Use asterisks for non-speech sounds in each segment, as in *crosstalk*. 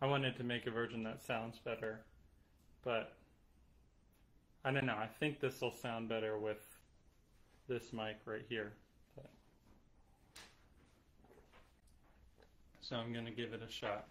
I wanted to make a version that sounds better, but I don't know. I think this will sound better with this mic right here. But, so I'm going to give it a shot.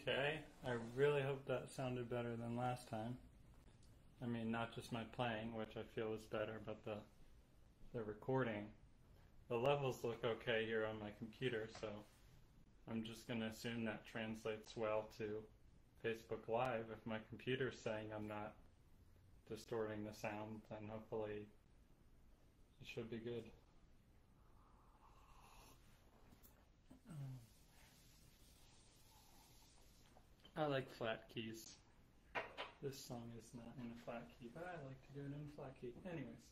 Okay, I really hope that sounded better than last time. I mean, not just my playing, which I feel is better, but the the recording. The levels look okay here on my computer, so I'm just going to assume that translates well to Facebook Live. If my computer's saying I'm not distorting the sound, then hopefully it should be good. I like flat keys. This song is not in a flat key, but I like to do it in a flat key. Anyways.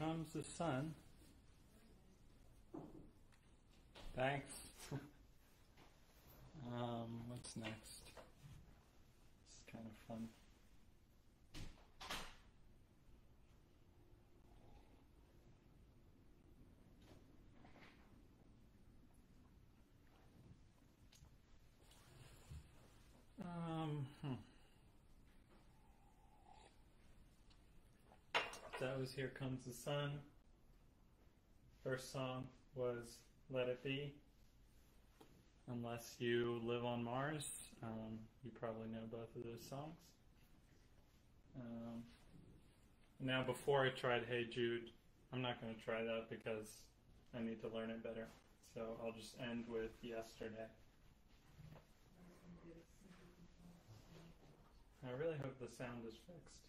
Comes the Sun. Thanks. *laughs* um, what's next? It's kind of fun. Um, hmm. That was Here Comes the Sun. First song was Let It Be. Unless you live on Mars, um, you probably know both of those songs. Um, now, before I tried Hey Jude, I'm not going to try that because I need to learn it better. So I'll just end with Yesterday. I really hope the sound is fixed.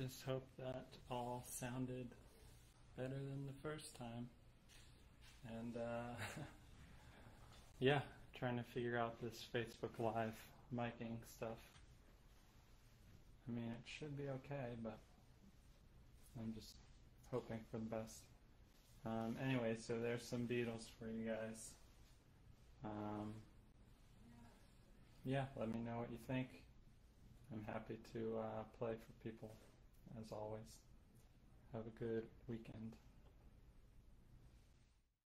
Just hope that all sounded better than the first time. And uh, *laughs* yeah, trying to figure out this Facebook Live miking stuff. I mean, it should be okay, but I'm just hoping for the best. Um, anyway, so there's some Beatles for you guys. Um, yeah, let me know what you think. I'm happy to uh, play for people, as always. Have a good weekend.